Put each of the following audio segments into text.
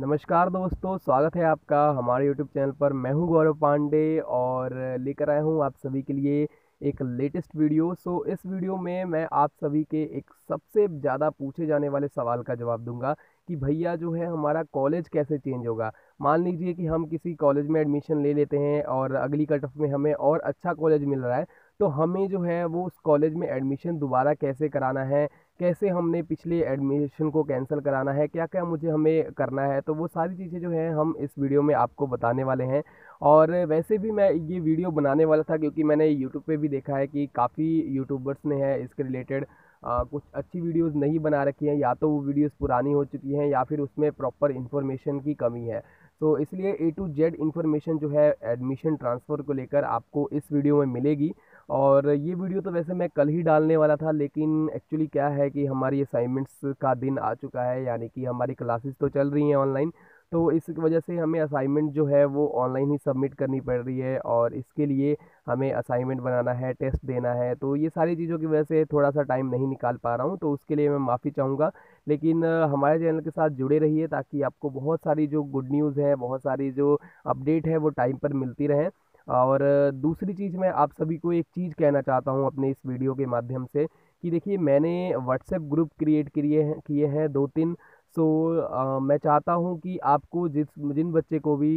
नमस्कार दोस्तों, स्वागत है आपका हमारे यूट्यूब चैनल पर। मैं हूँ गौरव पांडे और लेकर आया हूँ आप सभी के लिए एक लेटेस्ट वीडियो। सो, इस वीडियो में मैं आप सभी के एक सबसे ज़्यादा पूछे जाने वाले सवाल का जवाब दूँगा। कि भैया जो है हमारा कॉलेज कैसे चेंज होगा? मान लीजिए कि हम किसी कॉलेज में एडमिशन ले लेते हैं और अगली कट ऑफ़ में हमें और अच्छा कॉलेज मिल रहा है तो हमें जो है वो उस कॉलेज में एडमिशन दोबारा कैसे कराना है? कैसे हमने पिछले एडमिशन को कैंसिल कराना है? क्या क्या मुझे हमें करना है? तो वो सारी चीज़ें जो है हम इस वीडियो में आपको बताने वाले हैं। और वैसे भी मैं ये वीडियो बनाने वाला था क्योंकि मैंने यूट्यूब पे भी देखा है कि काफ़ी यूट्यूबर्स ने है इसके रिलेटेड कुछ अच्छी वीडियोस नहीं बना रखी हैं, या तो वो वीडियोस पुरानी हो चुकी हैं, या फिर उसमें प्रॉपर इन्फॉर्मेशन की कमी है। तो इसलिए ए टू जेड इन्फॉर्मेशन जो है एडमिशन ट्रांसफ़र को लेकर आपको इस वीडियो में मिलेगी। और ये वीडियो तो वैसे मैं कल ही डालने वाला था, लेकिन एक्चुअली क्या है कि हमारी असाइनमेंट्स का दिन आ चुका है, यानी कि हमारी क्लासेस तो चल रही हैं ऑनलाइन तो इस वजह से हमें असाइनमेंट जो है वो ऑनलाइन ही सबमिट करनी पड़ रही है और इसके लिए हमें असाइनमेंट बनाना है, टेस्ट देना है। तो ये सारी चीज़ों की वजह से थोड़ा सा टाइम नहीं निकाल पा रहा हूँ तो उसके लिए मैं माफ़ी चाहूँगा। लेकिन हमारे चैनल के साथ जुड़े रहिए ताकि आपको बहुत सारी जो गुड न्यूज़ है, बहुत सारी जो अपडेट है वो टाइम पर मिलती रहें। और दूसरी चीज़ मैं आप सभी को एक चीज़ कहना चाहता हूँ अपने इस वीडियो के माध्यम से कि देखिए मैंने व्हाट्सएप ग्रुप क्रिएट किए हैं किए हैं दो तीन सो so, मैं चाहता हूँ कि आपको जिस जिन बच्चे को भी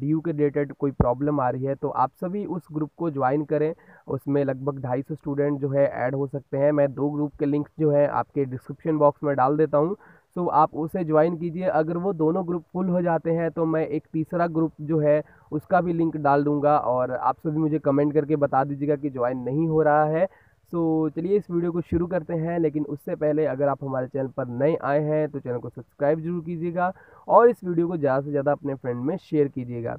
डी यू के रिलेटेड कोई प्रॉब्लम आ रही है तो आप सभी उस ग्रुप को ज्वाइन करें। उसमें लगभग ढाई सौ स्टूडेंट जो है ऐड हो सकते हैं। मैं दो ग्रुप के लिंक्स जो है आपके डिस्क्रिप्शन बॉक्स में डाल देता हूँ। सो आप उसे ज्वाइन कीजिए। अगर वो दोनों ग्रुप फुल हो जाते हैं तो मैं एक तीसरा ग्रुप जो है उसका भी लिंक डाल दूँगा और आप सभी मुझे कमेंट करके बता दीजिएगा कि ज्वाइन नहीं हो रहा है। सो चलिए इस वीडियो को शुरू करते हैं, लेकिन उससे पहले अगर आप हमारे चैनल पर नए आए हैं तो चैनल को सब्सक्राइब ज़रूर कीजिएगा और इस वीडियो को ज़्यादा से ज़्यादा अपने फ्रेंड में शेयर कीजिएगा।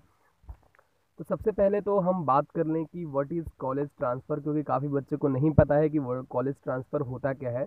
तो सबसे पहले तो हम बात कर लें कि व्हाट इज़ कॉलेज ट्रांसफ़र क्योंकि काफ़ी बच्चों को नहीं पता है कि कॉलेज ट्रांसफ़र होता क्या है।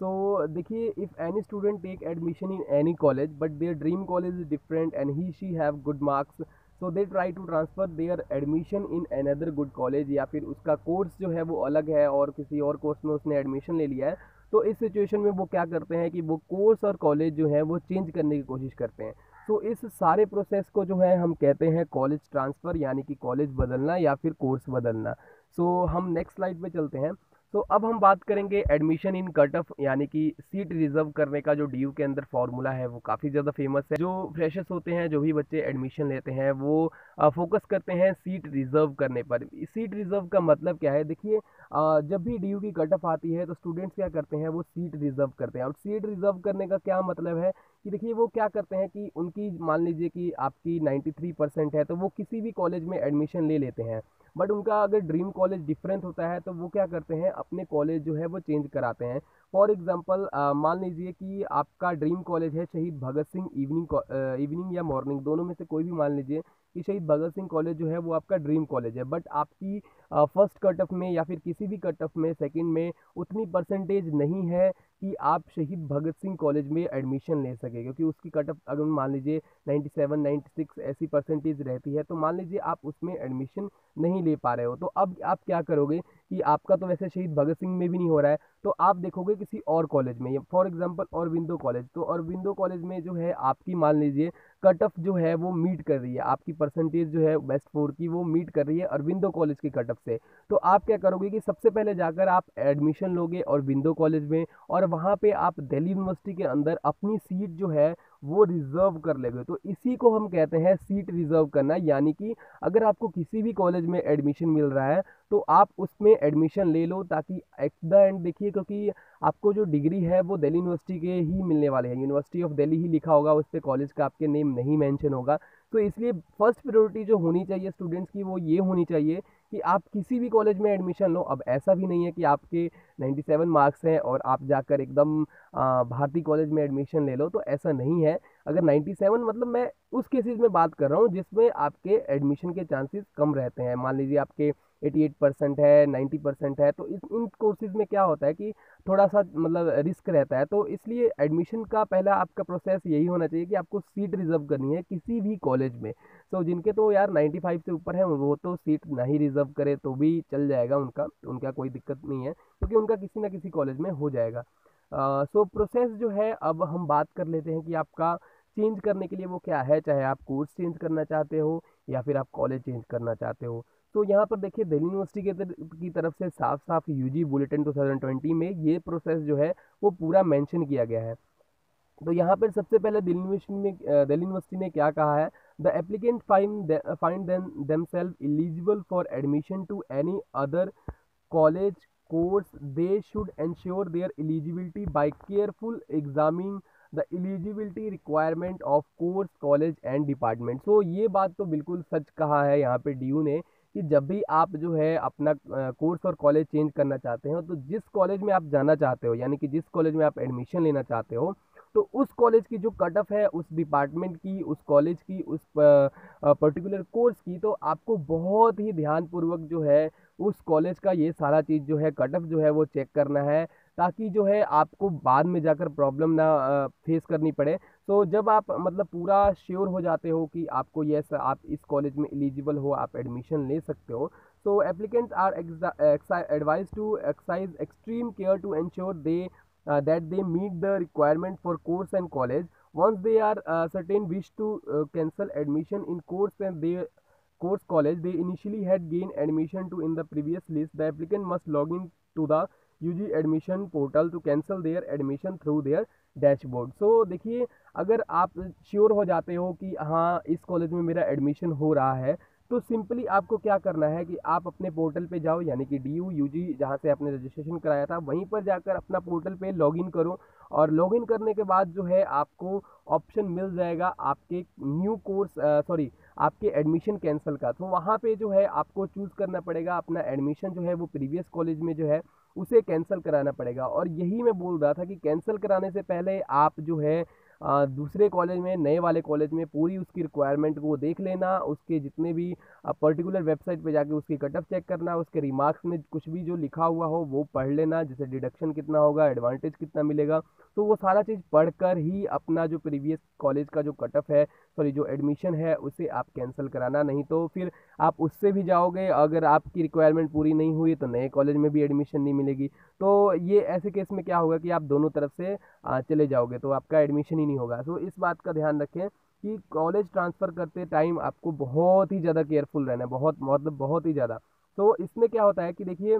सो देखिए if any student take admission in any college but their dream college is different and he she have good marks so they try to transfer their admission in another good college या फिर उसका course जो है वो अलग है और किसी और कोर्स में उसने एडमिशन ले लिया है। तो इस सिचुएशन में वो क्या करते हैं कि वो कोर्स और कॉलेज जो है वो चेंज करने की कोशिश करते हैं। तो इस सारे प्रोसेस को जो है हम कहते हैं कॉलेज ट्रांसफ़र यानी कि कॉलेज बदलना या फिर कोर्स बदलना। सो so, हम नेक्स्ट स्लाइड पे चलते हैं। तो अब हम बात करेंगे एडमिशन इन कट ऑफ़ यानी कि सीट रिज़र्व करने का जो डीयू के अंदर फॉर्मूला है, वो काफ़ी ज़्यादा फ़ेमस है। जो फ्रेशर्स होते हैं, जो भी बच्चे एडमिशन लेते हैं, वो फोकस करते हैं सीट रिज़र्व करने पर। सीट रिज़र्व का मतलब क्या है? देखिए जब भी डीयू की कट ऑफ़ आती है तो स्टूडेंट्स क्या करते हैं? वो सीट रिज़र्व करते हैं। और सीट रिज़र्व करने का क्या मतलब है? कि देखिए वो क्या करते हैं कि उनकी मान लीजिए कि आपकी 93 परसेंट है तो वो किसी भी कॉलेज में एडमिशन ले लेते हैं। बट उनका अगर ड्रीम कॉलेज डिफरेंट होता है तो वो क्या करते हैं, अपने कॉलेज जो है वो चेंज कराते हैं। फॉर एग्जांपल मान लीजिए कि आपका ड्रीम कॉलेज है शहीद भगत सिंह इवनिंग इवनिंग या मॉर्निंग दोनों में से कोई भी मान लीजिए कि शहीद भगत सिंह कॉलेज जो है वो आपका ड्रीम कॉलेज है। बट आपकी फ़र्स्ट कट ऑफ़ में या फिर किसी भी कट ऑफ़ में सेकंड में उतनी परसेंटेज नहीं है कि आप शहीद भगत सिंह कॉलेज में एडमिशन ले सके, क्योंकि उसकी कट ऑफ़ अगर मान लीजिए 97 96 ऐसी परसेंटेज रहती है तो मान लीजिए आप उसमें एडमिशन नहीं ले पा रहे हो तो अब आप क्या करोगे कि आपका तो वैसे शहीद भगत सिंह में भी नहीं हो रहा है तो आप देखोगे किसी और कॉलेज में फॉर एग्ज़ाम्पल और विंदो कॉलेज तो और विंदो कॉलेज में जो है आपकी मान लीजिए कट ऑफ़ जो है वो मीट कर रही है, आपकी परसेंटेज जो है बेस्ट फोर की वो मीट कर रही है अरविंदो कॉलेज की कट ऑफ़ से तो आप क्या करोगे कि सबसे पहले जाकर आप एडमिशन लोगे और विंदो कॉलेज में और वहाँ पे आप दिल्ली यूनिवर्सिटी के अंदर अपनी सीट जो है, वो रिज़र्व कर लेंगे तो इसी को हम कहते हैं सीट रिज़र्व करना। यानी कि अगर आपको किसी भी कॉलेज में एडमिशन मिल रहा है तो आप उसमें एडमिशन ले लो ताकि एट द एंड देखिए, क्योंकि आपको जो डिग्री है, वो दिल्ली यूनिवर्सिटी के ही मिलने वाले हैं। यूनिवर्सिटी ऑफ़ दिल्ली ही लिखा होगा, उस पर कॉलेज का आपके नेम नहीं मैंशन होगा। तो इसलिए फ़र्स्ट प्रायोरिटी जो होनी चाहिए स्टूडेंट्स की, वो ये होनी चाहिए कि आप किसी भी कॉलेज में एडमिशन लो। अब ऐसा भी नहीं है कि आपके 97 मार्क्स हैं और आप जाकर एकदम भारतीय कॉलेज में एडमिशन ले लो तो ऐसा नहीं है। अगर 97 मतलब मैं उस केसेस में बात कर रहा हूँ जिसमें आपके एडमिशन के चांसेस कम रहते हैं। मान लीजिए आपके 88 परसेंट है 90 परसेंट है तो इन कोर्सेज में क्या होता है कि थोड़ा सा मतलब रिस्क रहता है तो इसलिए एडमिशन का पहला आपका प्रोसेस यही होना चाहिए कि आपको सीट रिज़र्व करनी है किसी भी कॉलेज में। सो, जिनके तो यार 95 से ऊपर है, वो तो सीट नहीं रिज़र्व करे तो भी चल जाएगा उनका उनका कोई दिक्कत नहीं है, क्योंकि उनका किसी ना किसी कॉलेज में हो जाएगा। सो, प्रोसेस जो है, अब हम बात कर लेते हैं कि आपका चेंज करने के लिए वो क्या है, चाहे आप कोर्स चेंज करना चाहते हो या फिर आप कॉलेज चेंज करना चाहते हो। तो यहाँ पर देखिए दिल्ली यूनिवर्सिटी के की तरफ़ से साफ़ साफ़ यूजी बुलेटिन 2020 में ये प्रोसेस जो है, वो पूरा मेंशन किया गया है। तो यहाँ पर सबसे पहले दिल्ली यूनिवर्सिटी में दिल्ली यूनिवर्सिटी ने क्या कहा है? The applicant find find them them self eligible for admission to any other college course they should ensure their eligibility by careful examining the eligibility requirement of course college and department so ये बात तो बिल्कुल सच कहा है यहाँ पे D ने कि जब भी आप जो है अपना कोर्स और कॉलेज चेंज करना चाहते हो तो जिस कॉलेज में आप जाना चाहते हो, यानी कि जिस कॉलेज में आप एडमिशन लेना चाहते हो तो उस कॉलेज की जो कट ऑफ़ है, उस डिपार्टमेंट की, उस कॉलेज की, उस पर्टिकुलर कोर्स की तो आपको बहुत ही ध्यानपूर्वक जो है उस कॉलेज का ये सारा चीज़ जो है कट ऑफ़ जो है वो चेक करना है। ताकि जो है आपको बाद में जाकर प्रॉब्लम ना फेस करनी पड़े। तो जब आप मतलब पूरा श्योर हो जाते हो कि आपको यस, आप इस कॉलेज में एलिजिबल हो, आप एडमिशन ले सकते हो so applicants are advise to excise extreme care to ensure they that they meet the requirement for course and college. Once they are certain wish to cancel admission in course and they, course college, they initially had gain admission to in the previous list. The applicant must log in to the U G admission portal to cancel their admission through their dashboard so देखिए, अगर आप sure हो जाते हो कि हाँ इस college में मेरा एडमिशन हो रहा है तो सिंपली आपको क्या करना है कि आप अपने पोर्टल पे जाओ, यानी कि डी यू यू जी जहाँ से आपने रजिस्ट्रेशन कराया था, वहीं पर जाकर अपना पोर्टल पे लॉगिन करो और लॉगिन करने के बाद जो है आपको ऑप्शन मिल जाएगा आपके न्यू कोर्स सॉरी, आपके एडमिशन कैंसिल का। तो वहाँ पे जो है आपको चूज़ करना पड़ेगा, अपना एडमिशन जो है वो प्रीवियस कॉलेज में जो है उसे कैंसिल कराना पड़ेगा। और यही मैं बोल रहा था कि कैंसिल कराने से पहले आप जो है दूसरे कॉलेज में, नए वाले कॉलेज में पूरी उसकी रिक्वायरमेंट को देख लेना, उसके जितने भी पर्टिकुलर वेबसाइट पे जाके उसकी कटअप चेक करना, उसके रिमार्क्स में कुछ भी जो लिखा हुआ हो, वो पढ़ लेना, जैसे डिडक्शन कितना होगा एडवांटेज कितना मिलेगा तो वो सारा चीज़ पढ़कर ही अपना जो प्रीवियस कॉलेज का जो कटअप है सॉरी जो एडमिशन है, उसे आप कैंसिल कराना, नहीं तो फिर आप उससे भी जाओगे, अगर आपकी रिक्वायरमेंट पूरी नहीं हुई तो नए कॉलेज में भी एडमिशन नहीं मिलेगी। तो ये ऐसे केस में क्या होगा कि आप दोनों तरफ़ से चले जाओगे तो आपका एडमिशन ही नहीं होगा। तो इस बात का ध्यान रखें कि कॉलेज ट्रांसफ़र करते टाइम आपको बहुत ही ज़्यादा केयरफुल रहना है, बहुत मतलब बहुत ही ज़्यादा। तो इसमें क्या होता है कि देखिए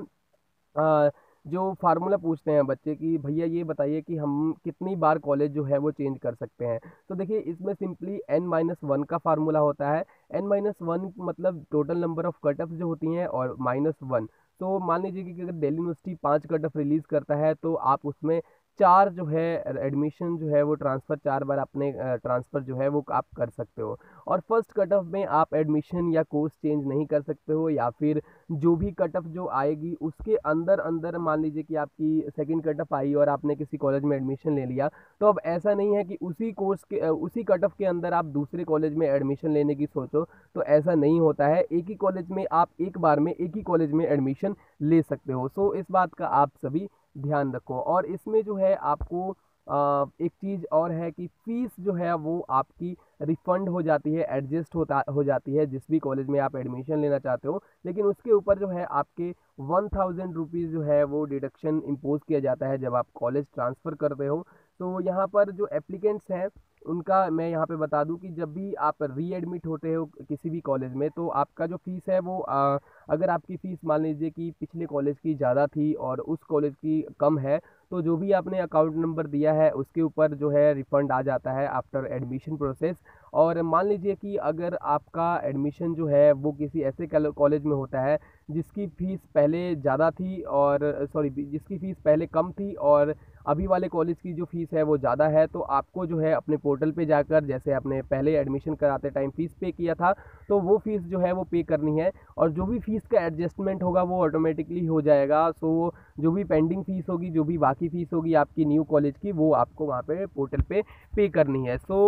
जो फार्मूला पूछते हैं बच्चे कि, भैया, ये बताइए कि हम कितनी बार कॉलेज जो है वो चेंज कर सकते हैं? तो देखिए, इसमें सिंपली एन माइनस वन का फार्मूला होता है। एन माइनस वन मतलब total number of cut off जो होती हैं और माइनस वन तो मान लीजिए कि अगर दिल्ली यूनिवर्सिटी पाँच कट ऑफ़ रिलीज़ करता है तो आप उसमें चार जो है एडमिशन जो है वो ट्रांसफ़र चार बार अपने ट्रांसफ़र जो है वो आप कर सकते हो। और फ़र्स्ट कट ऑफ़ में आप एडमिशन या कोर्स चेंज नहीं कर सकते हो या फिर जो भी कट ऑफ़ जो आएगी उसके अंदर अंदर मान लीजिए कि आपकी सेकंड कट ऑफ़ आई और आपने किसी कॉलेज में एडमिशन ले लिया तो अब ऐसा नहीं है कि उसी कोर्स के उसी कट ऑफ़ के अंदर आप दूसरे कॉलेज में एडमिशन लेने की सोचो तो ऐसा नहीं होता है। एक ही कॉलेज में आप एक बार में, एक ही कॉलेज में एडमिशन ले सकते हो। सो इस बात का आप सभी ध्यान रखो। और इसमें जो है आपको एक चीज़ और है कि फ़ीस जो है वो आपकी रिफ़ंड हो जाती है, एडजस्ट होता, हो जाती है, जिस भी कॉलेज में आप एडमिशन लेना चाहते हो। लेकिन उसके ऊपर जो है आपके वन थाउज़ेंड रुपीज़ जो है वो डिडक्शन इम्पोज किया जाता है जब आप कॉलेज ट्रांसफ़र करते हो। तो यहाँ पर जो एप्लीकेंट्स हैं उनका मैं यहाँ पे बता दूँ कि जब भी आप री एडमिट होते हो किसी भी कॉलेज में तो आपका जो फ़ीस है वो आ, अगर आपकी फ़ीस मान लीजिए कि पिछले कॉलेज की ज़्यादा थी और उस कॉलेज की कम है तो जो भी आपने अकाउंट नंबर दिया है उसके ऊपर जो है रिफ़ंड आ जाता है आफ्टर एडमिशन प्रोसेस और मान लीजिए कि अगर आपका एडमिशन जो है वो किसी ऐसे कॉलेज में होता है जिसकी फ़ीस पहले ज़्यादा थी और सॉरी जिसकी फ़ीस पहले कम थी और अभी वाले कॉलेज की जो फ़ीस है वो ज़्यादा है तो आपको जो है अपने पोर्टल पे जाकर जैसे आपने पहले एडमिशन कराते टाइम फ़ीस पे किया था तो वो फ़ीस जो है वो पे करनी है और जो भी फ़ीस का एडजस्टमेंट होगा वो ऑटोमेटिकली हो जाएगा। सो जो भी पेंडिंग फ़ीस होगी जो भी बाकी फ़ीस होगी आपकी न्यू कॉलेज की वो आपको वहाँ पर पोर्टल पर पे करनी है। सो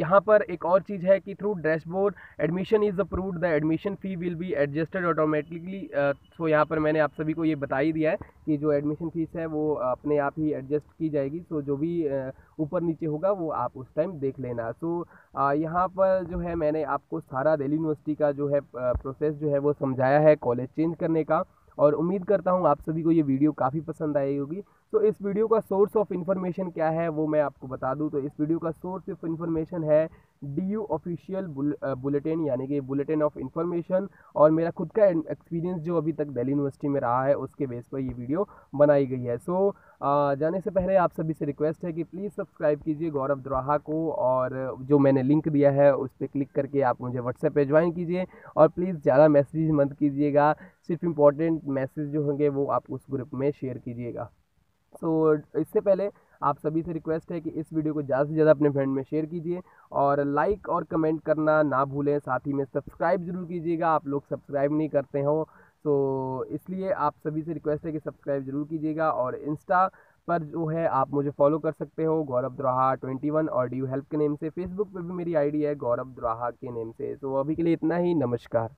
यहाँ पर एक और चीज़ है कि through dashboard admission is approved the admission fee will be adjusted automatically so यहाँ पर मैंने आप सभी को ये बता ही दिया है कि जो एडमिशन फ़ीस है वो अपने आप ही एडजस्ट की जाएगी। सो so, जो भी ऊपर नीचे होगा वो आप उस टाइम देख लेना। सो so, यहाँ पर जो है मैंने आपको सारा दिल्ली यूनिवर्सिटी का जो है प्रोसेस जो है वो समझाया है कॉलेज चेंज करने का। और उम्मीद करता हूँ आप सभी को ये वीडियो काफ़ी पसंद आई होगी। तो इस वीडियो का सोर्स ऑफ़ इन्फॉर्मेशन क्या है वो मैं आपको बता दूँ। तो इस वीडियो का सोर्स ऑफ़ इन्फॉर्मेशन है डी यू ऑफिशियल बुलेटिन यानी कि बुलेटिन ऑफ़ इन्फॉर्मेशन और मेरा खुद का एक्सपीरियंस जो अभी तक दिल्ली यूनिवर्सिटी में रहा है उसके बेस पर ये वीडियो बनाई गई है। सो so, जाने से पहले आप सभी से रिक्वेस्ट है कि प्लीज़ सब्सक्राइब कीजिए गौरव द्रोहा को और जो मैंने लिंक दिया है उस पर क्लिक करके आप मुझे व्हाट्सएप पर ज्वाइन कीजिए और प्लीज़ ज़्यादा मैसेज मत कीजिएगा सिर्फ़ इंपॉर्टेंट मैसेज जो होंगे वो आप उस ग्रुप में शेयर कीजिएगा। सो so, इससे पहले आप सभी से रिक्वेस्ट है कि इस वीडियो को ज़्यादा से ज़्यादा अपने फ्रेंड में शेयर कीजिए और लाइक और कमेंट करना ना भूलें। साथ ही में सब्सक्राइब ज़रूर कीजिएगा। आप लोग सब्सक्राइब नहीं करते हो तो इसलिए आप सभी से रिक्वेस्ट है कि सब्सक्राइब ज़रूर कीजिएगा। और इंस्टा पर जो है, आप मुझे फॉलो कर सकते हो, गौरव द्राहा ट्वेंटी वन और डी हेल्प के नेम से। फेसबुक पर भी मेरी आईडी है गौरव द्राहा के नेम से। तो अभी के लिए इतना ही। नमस्कार।